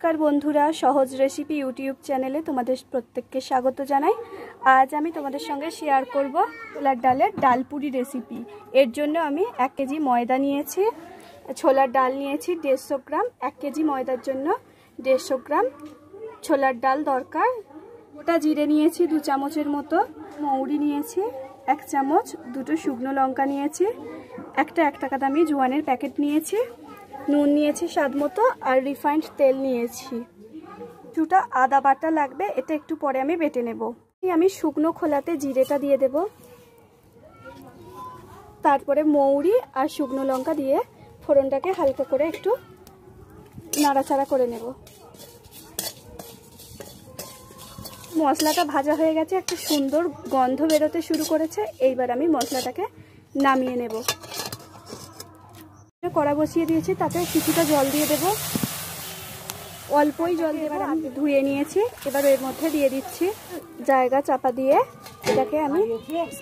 নমস্কার বন্ধুরা, সহজ রেসিপি ইউটিউব চ্যানেলে তোমাদের প্রত্যেককে স্বাগত জানাই। আজ আমি তোমাদের সঙ্গে শেয়ার করব ছোলার ডালের ডালপুরি রেসিপি এর জন্য আমি এক কেজি ময়দা নিয়েছি, ছোলার ডাল নিয়েছি দেড়শো গ্রাম, এক কেজি ময়দার জন্য দেড়শো গ্রাম ছোলার ডাল দরকার। ওটা জিরে নিয়েছি দু চামচের মতো, মৌরি নিয়েছি এক চামচ, দুটো শুকনো লঙ্কা নিয়েছি, একটা এক টাকা দামি জোয়ানের প্যাকেট নিয়েছি। নুন নিয়েছি স্বাদ মতো আর রিফাইন্ড তেল নিয়েছি। কিছুটা আদা বাটা লাগবে, এটা একটু পরে আমি বেটে নেব। আমি শুকনো খোলাতে জিরেটা দিয়ে দেব। তারপরে মৌরি আর শুকনো লঙ্কা দিয়ে ফোড়নটাকে হালকা করে একটু নাড়াচাড়া করে নেব। মশলাটা ভাজা হয়ে গেছে, একটা সুন্দর গন্ধ বেরোতে শুরু করেছে। এইবার আমি মশলাটাকে নামিয়ে নেব। কড়া বসিয়ে দিয়েছি, তাতে কিছুটা জল দিয়ে দেব। অল্পই জল এবার আমি ধুয়ে নিয়েছি। এবার এর মধ্যে দিয়ে দিচ্ছি জায়গা চাপা দিয়ে। এটাকে আমি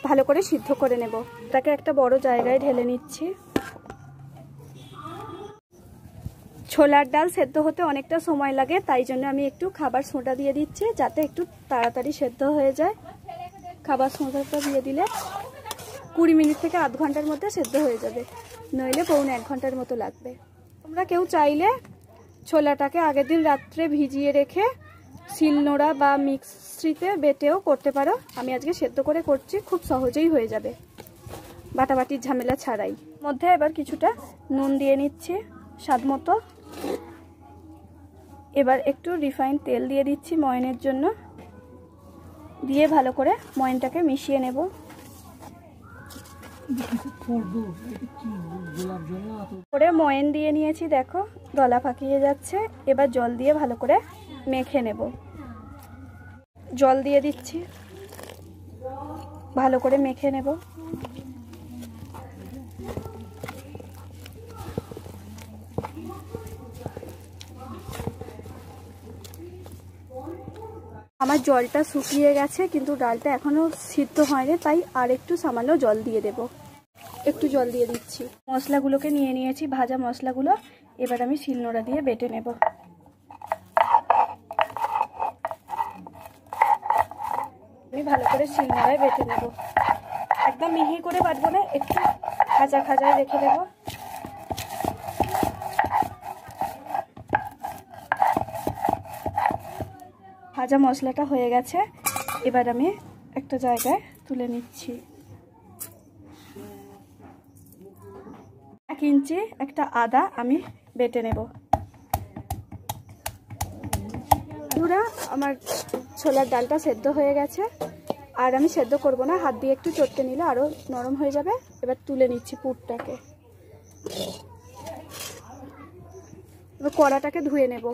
ভালো করে সিদ্ধ করে নেব। এটাকে একটা বড় জায়গায় ঢেলে নিচ্ছি। ছোলার ডাল সেদ্ধ হতে অনেকটা সময় লাগে, তাই জন্য আমি একটু খাবার সোঁটা দিয়ে দিচ্ছি, যাতে একটু তাড়াতাড়ি সেদ্ধ হয়ে যায়। খাবার সোঁটাটা দিয়ে দিলে কুড়ি মিনিট থেকে আধ ঘণ্টার মধ্যে সেদ্ধ হয়ে যাবে। নইলে পৌনে এক ঘণ্টার মতো লাগবে। তোমরা কেউ চাইলে ছোলাটাকে আগের দিন রাত্রে ভিজিয়ে রেখে শিলনোড়া বা মিক্সিতে বেটেও করতে পারো। আমি আজকে সেদ্ধ করে করছি, খুব সহজেই হয়ে যাবে। বাটাবাটির ঝামেলা ছাড়াই। মধ্যে এবার কিছুটা নুন দিয়ে নিচ্ছি স্বাদ মতো। এবার একটু রিফাইন তেল দিয়ে দিচ্ছি ময়নের জন্য। দিয়ে ভালো করে ময়নটাকে মিশিয়ে নেব। করে ময়েন দিয়ে নিয়েছি, দেখো। গলা ফাঁকিয়ে যাচ্ছে। এবার জল দিয়ে ভালো করে মেখে নেব। জল দিয়ে দিচ্ছি। ভালো করে মেখে নেব। আমার জলটা শুকিয়ে গেছে, কিন্তু ডালটা এখনও সিদ্ধ হয়নি, তাই আর একটু সামান্য জল দিয়ে দেব। একটু জল দিয়ে দিচ্ছি। মশলাগুলোকে নিয়ে নিয়েছি, ভাজা মশলাগুলো। এবার আমি শিলনোড়া দিয়ে বেটে নেব। আমি ভালো করে শিলনোড়ায় বেটে নেব। একদম মিহি করে বাটবো না, একটু খাজা খাজায় রেখে দেবো। ভাজা মশলাটা হয়ে গেছে। এবার আমি একটা জায়গায় তুলে নিচ্ছি। এক ইঞ্চি একটা আদা আমি বেটে নেব। বন্ধুরা, আমার ছোলার ডালটা সেদ্ধ হয়ে গেছে। আর আমি সেদ্ধ করব না, হাত দিয়ে একটু চটকে নিলে আরও নরম হয়ে যাবে। এবার তুলে নিচ্ছি পুরটাকে। এবার কড়াটাকে ধুয়ে নেব।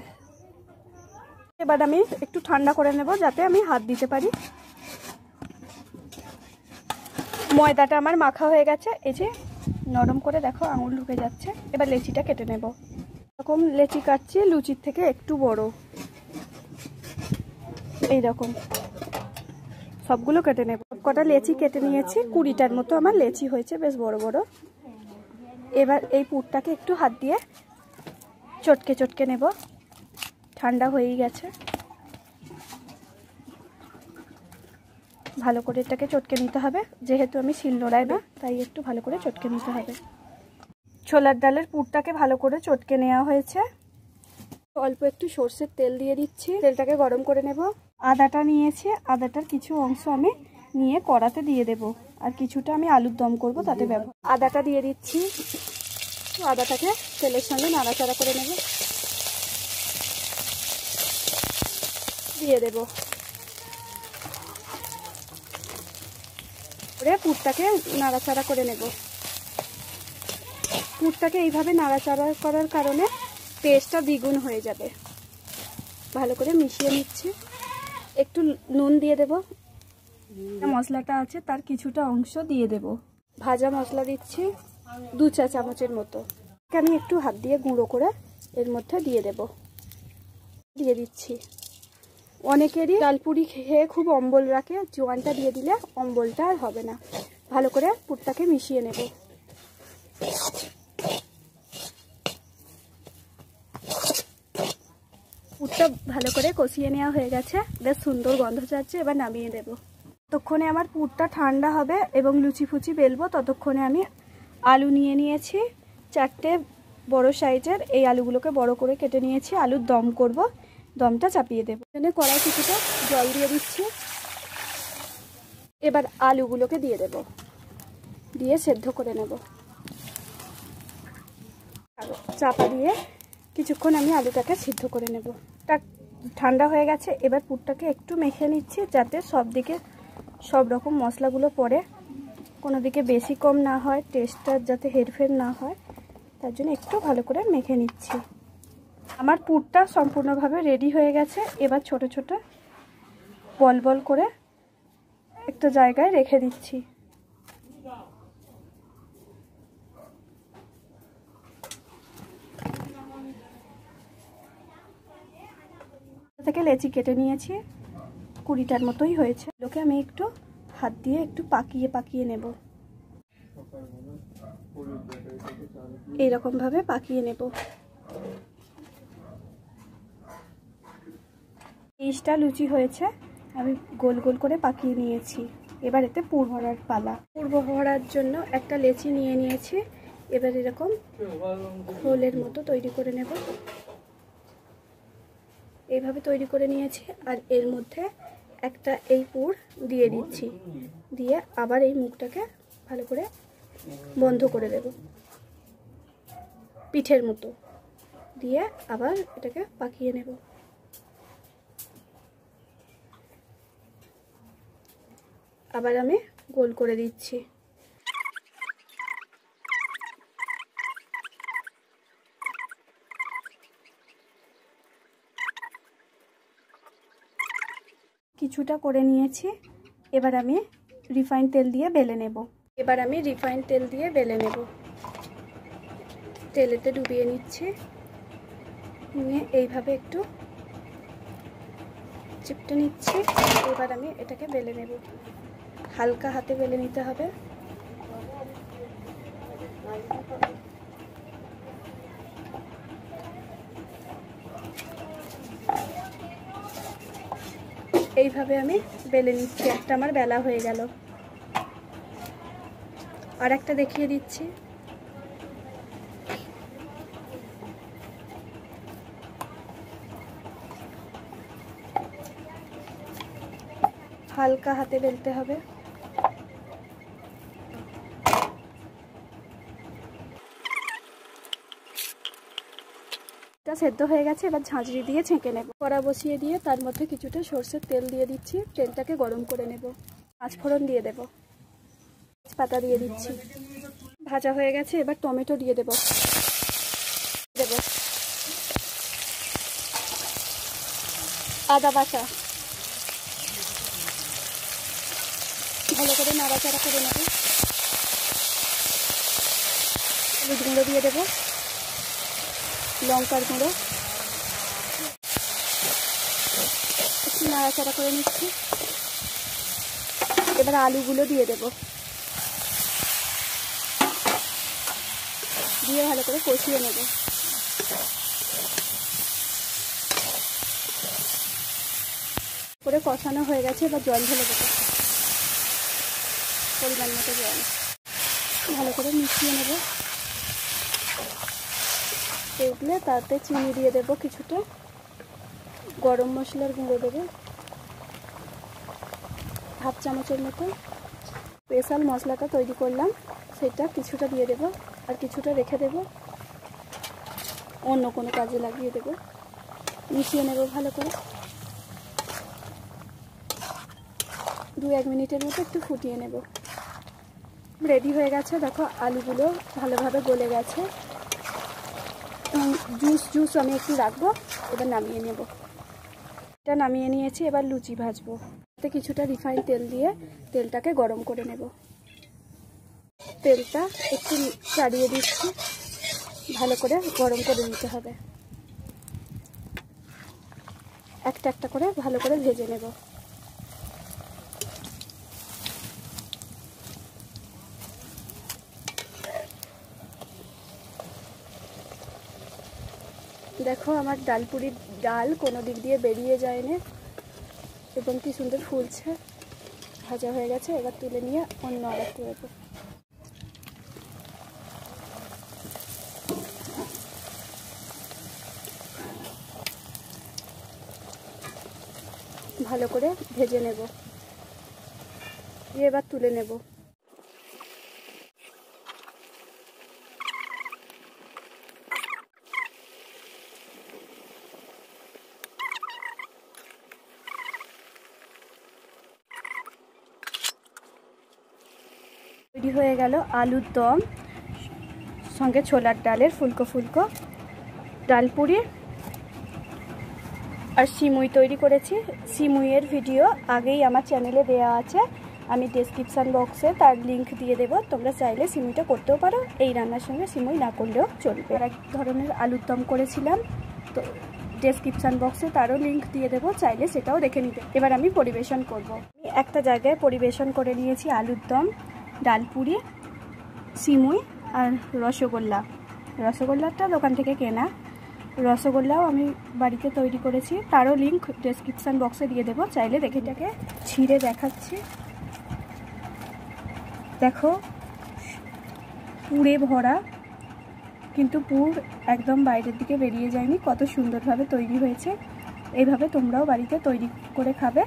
এবার আমি একটু ঠান্ডা করে নেব যাতে আমি হাত দিতে পারি। ময়দাটা আমার মাখা হয়ে গেছে। এই যে নরম করে দেখো আঙুল ঢুকে যাচ্ছে। এবার লেচিটা কেটে নেব। এরকম লেচি কাটছি, লুচির থেকে একটু বড়। এইরকম। সবগুলো কেটে নেব। কটা লেচি কেটে নিয়েছি, কুড়িটার মতো আমার লেচি হয়েছে, বেশ বড় বড়। এবার এই পুরটাকে একটু হাত দিয়ে চটকে চটকে নেব। ঠান্ডা হয়েই গেছে। ভালো করে এটাকে চটকে নিতে হবে। যেহেতু আমি শিল নোড়াই না, তাই একটু ভালো করে চটকে নিতে হবে। ছোলার ডালের পুরটাকে ভালো করে চটকে নেওয়া হয়েছে। অল্প একটু সর্ষের তেল দিয়ে দিচ্ছি। তেলটাকে গরম করে নেব। আদাটা নিয়েছি। আদাটার কিছু অংশ আমি নিয়ে কড়াতে দিয়ে দেব। আর কিছুটা আমি আলুর দম করব, তাতে ব্যবহার আদাটা দিয়ে দিচ্ছি। আদাটাকে তেলের সঙ্গে নাড়াচাড়া করে নেব। দিয়ে দেব। করে পুরটাকে নাড়াচাড়া করে নেব। পুরটাকে এইভাবে নাড়াচাড়া করার কারণে টেস্টটা দ্বিগুণ হয়ে যাবে। ভালো করে মিশিয়ে নিচ্ছি। একটু নুন দিয়ে দেব। মশলাটা আছে তার কিছুটা অংশ দিয়ে দেব। ভাজা মশলা দিচ্ছি দু চা চামচের মতো। আমি একটু হাত দিয়ে গুঁড়ো করে এর মধ্যে দিয়ে দেব। দিয়ে দিচ্ছি। অনেকেরই ডালপুরি খেয়ে খুব অম্বল রাখে জোয়ানটা দিয়ে দিলে অম্বলটা আর হবে না। ভালো করে পুরটাকে মিশিয়ে নেব। পুরটা ভালো করে কষিয়ে নেওয়া হয়ে গেছে। বেশ সুন্দর গন্ধ ছাড়ছে এবার নামিয়ে দেব। ততক্ষণে আমার পুরটা ঠান্ডা হবে এবং লুচি ফুচি বেলবো, ততক্ষণে আমি আলু নিয়ে নিয়েছি। চারটে বড় সাইজের, এই আলুগুলোকে বড় করে কেটে নিয়েছি। আলুর দম করব। দমটা চাপিয়ে দেবো। এখানে কড়াই কিছুটা জল দিয়ে দিচ্ছি। এবার আলুগুলোকে দিয়ে দেব। দিয়ে সেদ্ধ করে নেব। চাপা দিয়ে কিছুক্ষণ আমি আলুটাকে সিদ্ধ করে নেব। তা ঠান্ডা হয়ে গেছে, এবার পুরটাকে একটু মেখে নিচ্ছি যাতে সব দিকে সব রকম মশলাগুলো পড়ে। কোনো দিকে বেশি কম না হয় টেস্টটা যাতে হেরফের না হয়, তার জন্য একটু ভালো করে মেখে নিচ্ছি। আমার পুরটা সম্পূর্ণভাবে রেডি হয়ে গেছে। এবার ছোট ছোট বল বল করে একটা জায়গায় রেখে দিচ্ছি। থেকে লেচি কেটে নিয়েছি। কুড়িটার মতোই হয়েছে। লোকে আমি একটু হাত দিয়ে একটু পাকিয়ে পাকিয়ে নেব। এইরকমভাবে পাকিয়ে নেব। তেইশটা লুচি হয়েছে, আমি গোল গোল করে পাকিয়ে নিয়েছি। এবার এতে পুর ভরার পালা। পূর্ব ভরার জন্য একটা লেচি নিয়ে নিয়েছি, এবার এরকম খোলের মতো তৈরি করে নেব। এইভাবে তৈরি করে নিয়েছি, আর এর মধ্যে একটা এই পুর দিয়ে দিচ্ছি। দিয়ে আবার এই মুখটাকে ভালো করে বন্ধ করে দেব। পিঠের মতো। দিয়ে আবার এটাকে পাকিয়ে নেব। আবার আমি গোল করে দিচ্ছি। কিছুটা করে নিয়েছি, এবার আমি রিফাইন তেল দিয়ে বেলে নেব। এবার আমি রিফাইন তেল দিয়ে বেলে নেব। তেলেতে ডুবিয়ে নিচ্ছি। নিয়ে এইভাবে একটু চিপটে নিচ্ছি। এবার আমি এটাকে বেলে নেব। হালকা হাতে বেলে নিতে হবে। এইভাবে আমি বেলে নিচ্ছি। একটা আমার বেলা হয়ে গেল। আর একটা দেখিয়ে দিচ্ছি। হালকা হাতে বেলতে হবে। এটা সেদ্ধ হয়ে গেছে, এবার ঝাঁঝরি দিয়ে ছেঁকে নেব। কড়া বসিয়ে দিয়ে তার মধ্যে কিছুটা সর্ষের তেল দিয়ে দিচ্ছি, তেলটাকে গরম করে নেব। পাঁচফোড়ন দিয়ে দেব। পাতা দিয়ে দিচ্ছি। ভাজা হয়ে গেছে, এবার টমেটো দিয়ে দেব। দেব। আদা বাটা। ভালো করে নাড়াচাড়া করে নেব। হলুদ গুঁড়ো দিয়ে দেবো। লঙ্কার গুঁড়ো। একটু নাড়াচাড়া করে নিচ্ছি। এবার আলুগুলো দিয়ে দেব। দিয়ে ভালো করে কষিয়ে নেব। করে কষানো হয়ে গেছে, এবার জল ঢেলে দেবো। পরিমাণ মতো জল। ভালো করে মিশিয়ে নেব। উঠলে তাতে চিনি দিয়ে দেব কিছুটা। গরম মশলার গুঁড়ো দেবো। হাফ চামচের মতো। স্পেশাল মশলাটা তৈরি করলাম। সেটা কিছুটা দিয়ে দেব আর কিছুটা রেখে দেব। অন্য কোনো কাজে লাগিয়ে দেব। মিশিয়ে নেব ভালো করে। দু এক মিনিটের মতো একটু ফুটিয়ে নেব। রেডি হয়ে গেছে। দেখো আলুগুলো ভালোভাবে গলে গেছে। জুস জুস আমি একটু রাখব, এবার নামিয়ে নেব। এটা নামিয়ে নিয়েছি, এবার লুচি ভাজবো। তাতে কিছুটা রিফাইন তেল দিয়ে তেলটাকে গরম করে নেব। তেলটা একটু চাড়িয়ে দিচ্ছি, ভালো করে গরম করে নিতে হবে। একটা একটা করে ভালো করে ভেজে নেব। দেখো, আমার ডালপুরির ডাল কোনো দিক দিয়ে বেরিয়ে যায়নি এবং কি সুন্দর ফুলছে। ভাজা হয়ে গেছে, এবার তুলে নিয়ে অন্য আরেকটু দেবো ভালো করে ভেজে নেব। এবার তুলে নেব। তৈরি হয়ে গেল আলুর দম, সঙ্গে ছোলার ডালের ফুলকো ফুলকো ডালপুরি আর সিমুই তৈরি করেছি। সিমুইয়ের ভিডিও আগেই আমার চ্যানেলে দেওয়া আছে। আমি ডেসক্রিপশান বক্সে তার লিংক দিয়ে দেবো। তোমরা চাইলে সিমুইটা করতেও পারো। এই রান্নার সঙ্গে সিমুই না করলেও চলবে। আর এক ধরনের আলুর দম করেছিলাম। তো ডেসক্রিপশান বক্সে তারও লিংক দিয়ে দেবো। চাইলে সেটাও দেখে নিতে। এবার আমি পরিবেশন করব। একটা জায়গায় পরিবেশন করে নিয়েছি আলুর দম। ডালপুরি, সিমুই আর রসগোল্লা। রসগোল্লাটা দোকান থেকে কেনা। রসগোল্লাও আমি বাড়িতে তৈরি করেছি। তারও লিঙ্ক ডেসক্রিপশান বক্সে দিয়ে দেবো। চাইলে দেখে এটাকে ছিঁড়ে দেখাচ্ছি। দেখো পুরে ভরা, কিন্তু পুর একদম বাইরের দিকে বেরিয়ে যায়নি। কত সুন্দরভাবে তৈরি হয়েছে। এইভাবে তোমরাও বাড়িতে তৈরি করে খাবে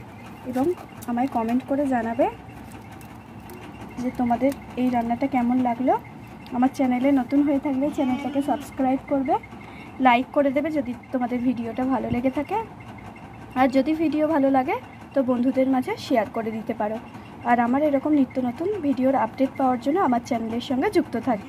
এবং আমায় কমেন্ট করে জানাবে। যে তোমাদের এই রান্নাটা কেমন লাগল, আমার চ্যানেলে নতুন হয়ে থাকলে চ্যানেলটাকে সাবস্ক্রাইব করবে, লাইক করে দেবে যদি তোমাদের ভিডিওটা ভালো লেগে থাকে। আর যদি ভিডিও ভালো লাগে, তো বন্ধুদের মাঝে শেয়ার করে দিতে পারো। আর আমার এরকম নিত্য নতুন ভিডিওর আপডেট পাওয়ার জন্য আমার চ্যানেলের সঙ্গে যুক্ত থাকবে।